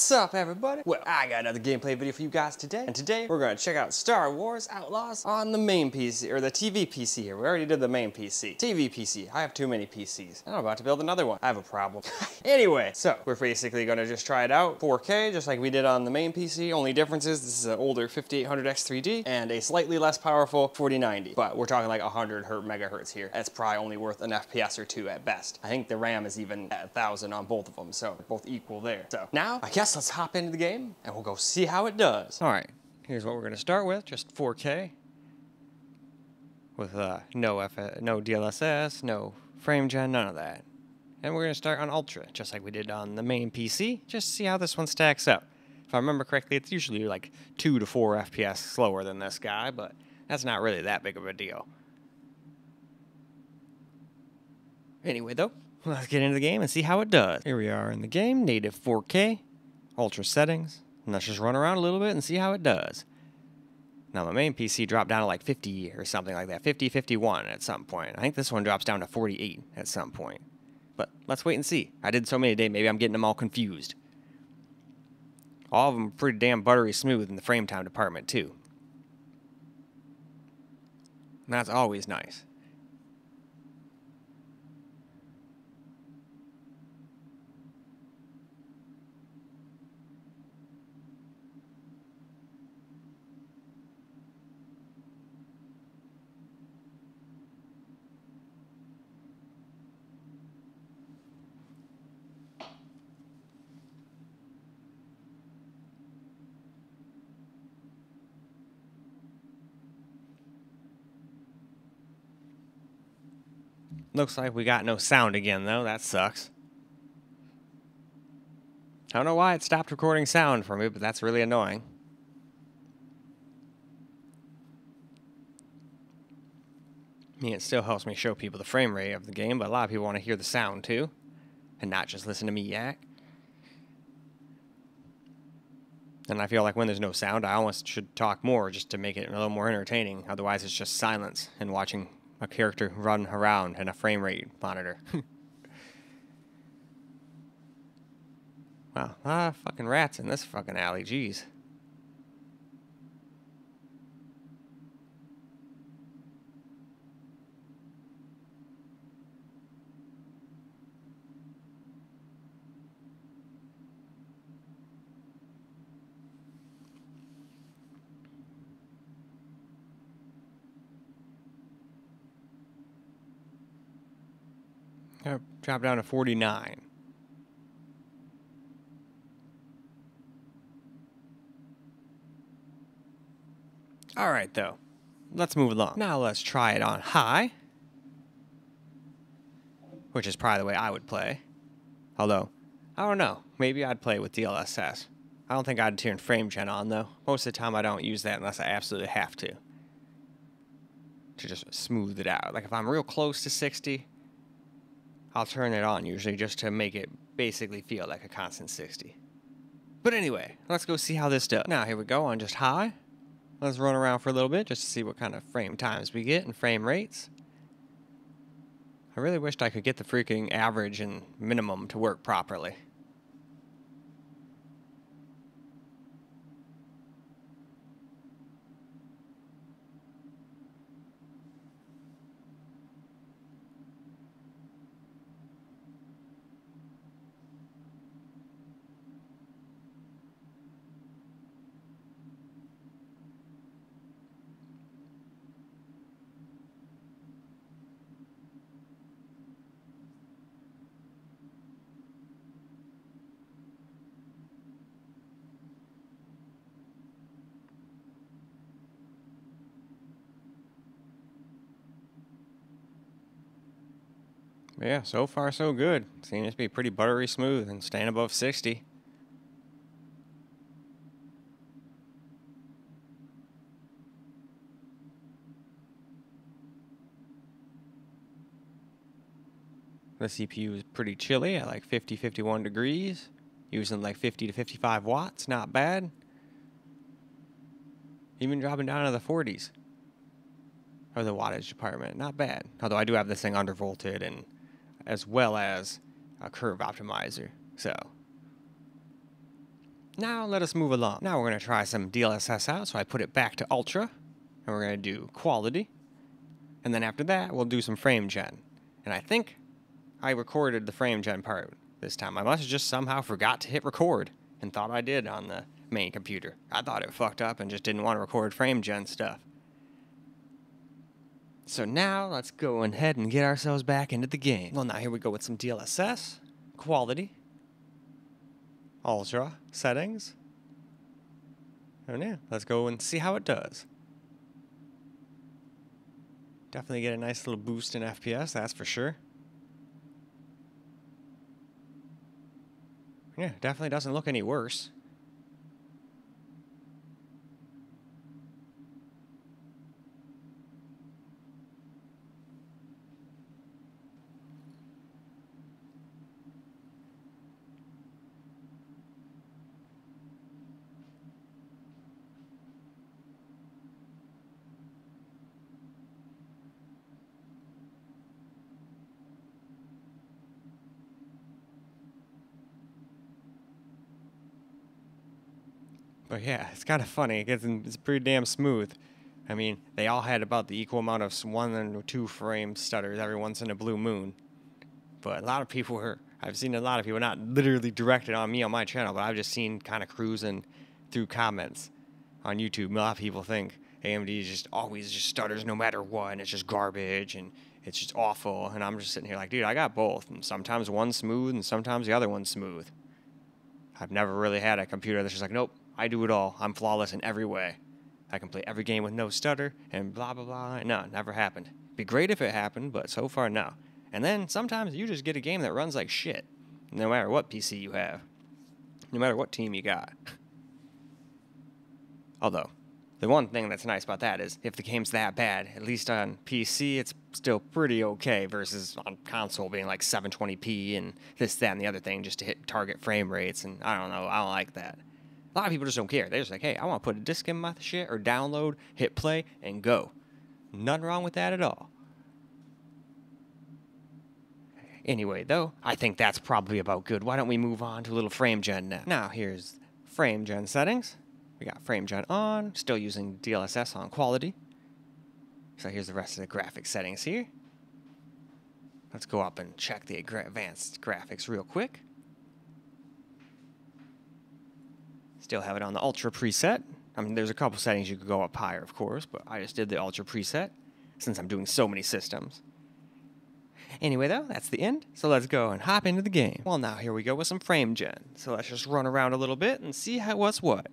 What's up, everybody? Well, I got another gameplay video for you guys today, and today we're gonna check out Star Wars Outlaws on the main PC, or the TV PC here. We already did the main PC. TV PC. I have too many PCs. I'm about to build another one. I have a problem. anyway, so we're basically gonna just try it out 4K, just like we did on the main PC. Only difference is this is an older 5800X3D and a slightly less powerful 4090. But we're talking like 100 hertz megahertz here. That's probably only worth an FPS or two at best. I think the RAM is even at 1000 on both of them, so both equal there. So now, I guess let's hop into the game and we'll go see how it does. All right, here's what we're gonna start with, just 4K with uh, no F no DLSS, no frame gen, none of that. And we're gonna start on Ultra, just like we did on the main PC, just see how this one stacks up. If I remember correctly, it's usually like two to four FPS slower than this guy, but that's not really that big of a deal. Anyway, though, let's get into the game and see how it does. Here we are in the game, native 4K, ultra settings, and let's just run around a little bit and see how it does. Now, my main PC dropped down to like 50 or something like that, 50, 51 at some point. I think this one drops down to 48 at some point. But let's wait and see. I did so many today, maybe I'm getting them all confused. All of them pretty damn buttery smooth in the frame time department, too. And that's always nice. Looks like we got no sound again, though. That sucks. I don't know why it stopped recording sound for me, but that's really annoying. I mean, it still helps me show people the frame rate of the game, but a lot of people want to hear the sound too, and not just listen to me yak. And I feel like when there's no sound, I almost should talk more just to make it a little more entertaining. Otherwise, it's just silence and watching a character run around and a frame rate monitor. wow, a lot of fucking rats in this fucking alley, jeez. Drop down to 49. All right, though. Let's move along. Now let's try it on high, which is probably the way I would play. Although, I don't know. Maybe I'd play with DLSS. I don't think I'd turn frame gen on, though. Most of the time, I don't use that unless I absolutely have to. To just smooth it out. Like if I'm real close to 60, I'll turn it on usually just to make it basically feel like a constant 60. But anyway, let's go see how this does. Now here we go on just high. Let's run around for a little bit just to see what kind of frame times we get and frame rates. I really wished I could get the freaking average and minimum to work properly. Yeah, so far so good. Seems to be pretty buttery smooth and staying above 60. The CPU is pretty chilly at like 50, 51 degrees. Using like 50 to 55 watts, not bad. Even dropping down to the 40s. Or the wattage department, not bad. Although I do have this thing undervolted and as well as a curve optimizer. So Now let us move along. Now we're going to try some DLSS out, so I put it back to Ultra, and we're going to do Quality, and then after that we'll do some frame gen. And I think I recorded the frame gen part this time. I must have just somehow forgot to hit record and thought I did on the main computer. I thought it fucked up and just didn't want to record frame gen stuff. So now let's go ahead and get ourselves back into the game. Well, now here we go with some DLSS, quality, ultra settings. And yeah, let's go and see how it does. Definitely get a nice little boost in FPS, that's for sure. Yeah, definitely doesn't look any worse. But yeah, it's kind of funny. It gets, it's pretty damn smooth. I mean, they all had about the equal amount of one and two frame stutters every once in a blue moon. But a lot of people were, I've seen a lot of people, not literally directed on me on my channel, but I've just seen kind of cruising through comments on YouTube. A lot of people think AMD just always just stutters no matter what, and it's just garbage and it's just awful. And I'm just sitting here like, dude, I got both. And sometimes one's smooth and sometimes the other one's smooth. I've never really had a computer that's just like, nope, I do it all. I'm flawless in every way. I can play every game with no stutter and blah, blah, blah. No, never happened. Be great if it happened, but so far, no. And then sometimes you just get a game that runs like shit, no matter what PC you have, no matter what team you got. Although, the one thing that's nice about that is if the game's that bad, at least on PC, it's still pretty okay versus on console being like 720p and this, that, and the other thing just to hit target frame rates. And I don't know, I don't like that. A lot of people just don't care. They're just like, hey, I want to put a disc in my shit or download, hit play, and go. Nothing wrong with that at all. Anyway, though, I think that's probably about good. Why don't we move on to a little frame gen now? Now, here's frame gen settings. We got frame gen on, still using DLSS on quality. So here's the rest of the graphics settings here. Let's go up and check the advanced graphics real quick. Still have it on the Ultra preset. I mean, there's a couple settings you could go up higher, of course, but I just did the Ultra preset since I'm doing so many systems. Anyway, though, that's the end, so let's go and hop into the game. Well, now here we go with some frame gen. So let's just run around a little bit and see how what's what.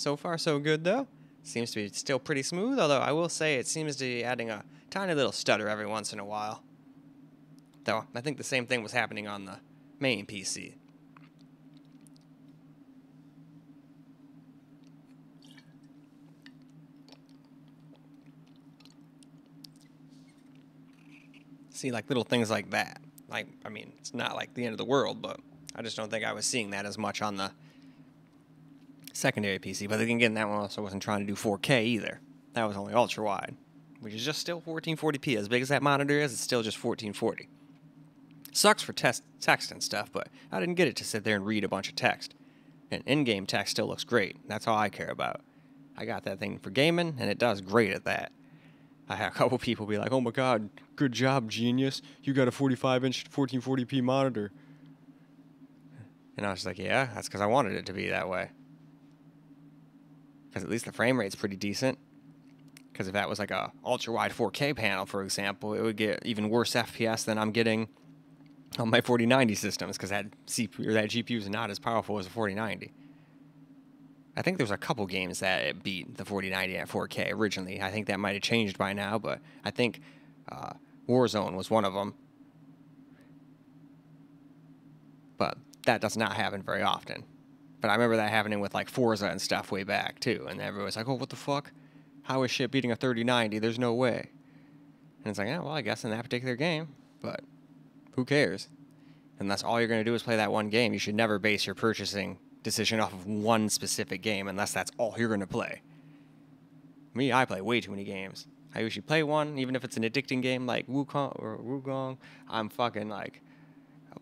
So far, so good, though. Seems to be still pretty smooth, although I will say it seems to be adding a tiny little stutter every once in a while. Though, I think the same thing was happening on the main PC. See, like little things like that. Like, I mean, it's not like the end of the world, but I just don't think I was seeing that as much on the secondary PC. But then again, that one also wasn't trying to do 4K either. That was only ultra wide, which is just still 1440p. As big as that monitor is, it's still just 1440. Sucks for test, text and stuff, but I didn't get it to sit there and read a bunch of text. And in-game text still looks great. That's all I care about. I got that thing for gaming, and it does great at that. I had a couple people be like, "Oh my god, good job, genius! You got a 45-inch 1440p monitor." And I was like, "Yeah, that's because I wanted it to be that way." Because at least the frame rate's pretty decent. Because if that was like a ultra wide 4K panel, for example, it would get even worse FPS than I'm getting on my 4090 systems because that CPU or that GPU is not as powerful as a 4090. I think there's a couple games that beat the 4090 at 4K originally. I think that might have changed by now, but I think uh, Warzone was one of them. But that does not happen very often. But I remember that happening with like Forza and stuff way back too, and everyone's like, "Oh, what the fuck? How is shit beating a 3090? There's no way." And it's like, "Yeah, well, I guess in that particular game." But who cares? And that's all you're going to do is play that one game. You should never base your purchasing decision off of one specific game unless that's all you're going to play. Me, I play way too many games. I usually play one, even if it's an addicting game like Wukong or Wukong. I'm fucking like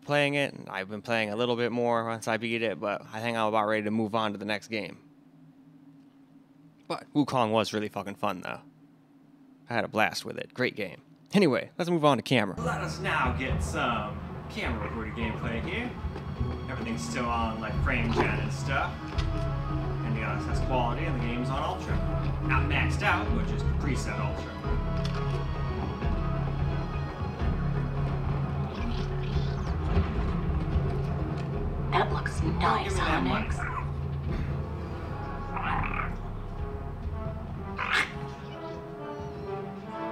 playing it. I've been playing a little bit more once I beat it, but I think I'm about ready to move on to the next game. But Wukong was really fucking fun though. I had a blast with it. Great game. Anyway, let's move on to camera. Let us now get some camera recorded gameplay here. Everything's still on like frame gen and stuff. And the OS has quality and the game's on ultra. Not maxed out, but just preset ultra. That looks nice, Onyx.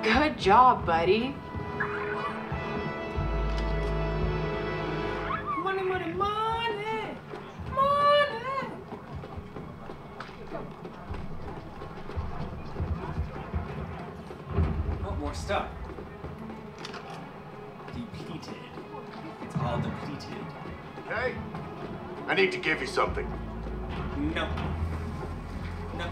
Good job, buddy. Money, money, money! Money! Oh, more stuff. Need to give you something. No. No.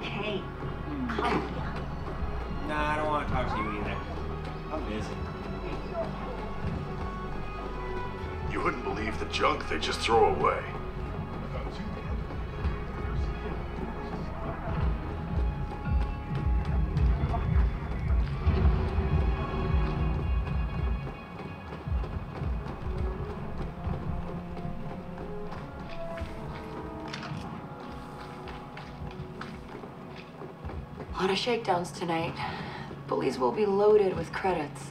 Hey, Come. Nah, I don't want to talk to you either. I'm busy. You wouldn't believe the junk they just throw away. Lot of shakedowns tonight. Police will be loaded with credits.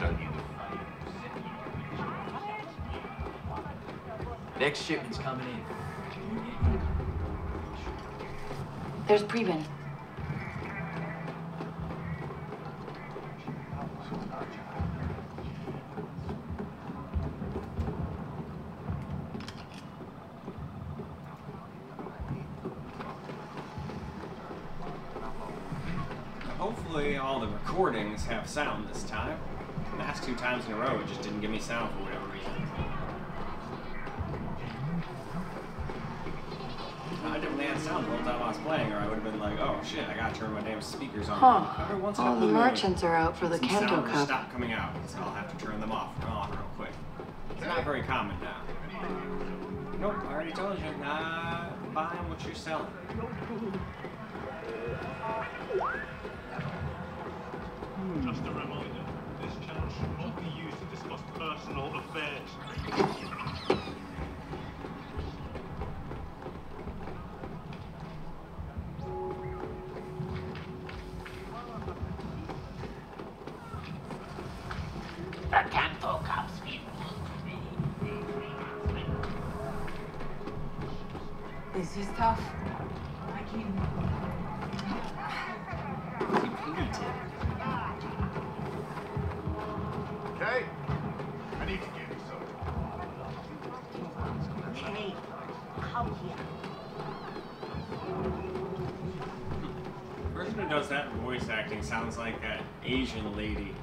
You Next shipment's coming in. There's Preben. Hopefully all the recordings have sound this time. The last two times in a row it just didn't give me sound for whatever reason. I definitely had sound the whole time I was playing, or I would have been like, oh shit, I gotta turn my damn speakers on. Huh. Every once in a All the blue moon, merchants are out for the some Kanto sound will Cup. stop coming out, so I'll have to turn them off and on real quick. It's not very common now. Nope, I already told you, not buying what you're selling. Just a reminder, this channel should not be used to discuss personal affairs. Come here. Person who does that voice acting sounds like that Asian lady,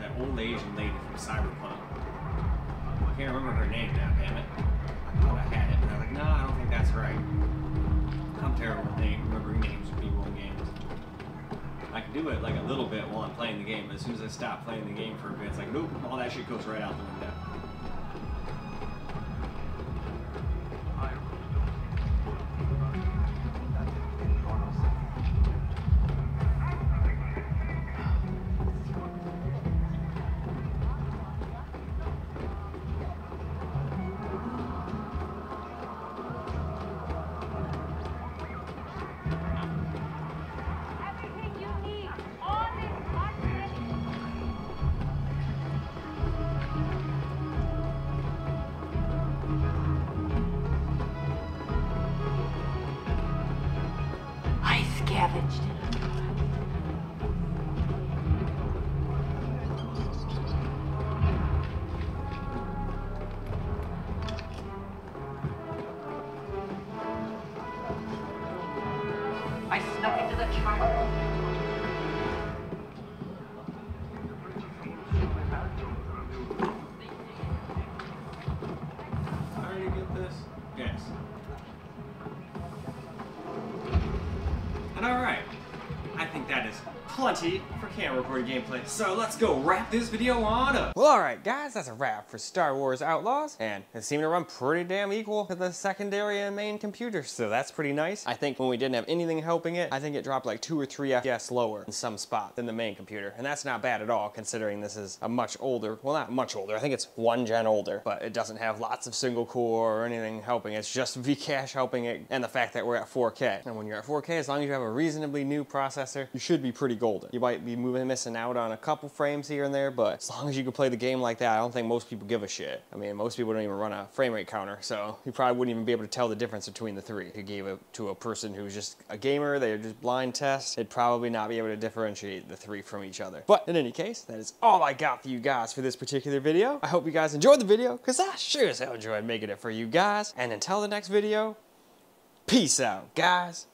that old Asian lady from Cyberpunk. I can't remember her name now, damn it. I thought I had it, and I was like, no, I don't think that's right. I'm terrible with name, remembering names of people in games. I can do it like a little bit while I'm playing the game, but as soon as I stop playing the game for a bit, it's like, nope, all that shit goes right out the window. scavenged. Is plenty camera recorded gameplay. So let's go wrap this video on up. Well, alright guys, that's a wrap for Star Wars Outlaws. And it seemed to run pretty damn equal to the secondary and main computer, so that's pretty nice. I think when we didn't have anything helping it, I think it dropped like two or three FPS lower in some spot than the main computer. And that's not bad at all, considering this is a much older, well not much older, I think it's one gen older, but it doesn't have lots of single core or anything helping. It. It's just Vcache helping it, and the fact that we're at 4K. And when you're at 4K, as long as you have a reasonably new processor, you should be pretty golden. You might be moving, missing out on a couple frames here and there, but as long as you can play the game like that, I don't think most people give a shit. I mean, most people don't even run a frame rate counter, so you probably wouldn't even be able to tell the difference between the three. If you gave it to a person who's just a gamer, they're just blind test, they'd probably not be able to differentiate the three from each other. But in any case, that is all I got for you guys for this particular video. I hope you guys enjoyed the video, because I sure as hell enjoyed making it for you guys. And until the next video, peace out, guys.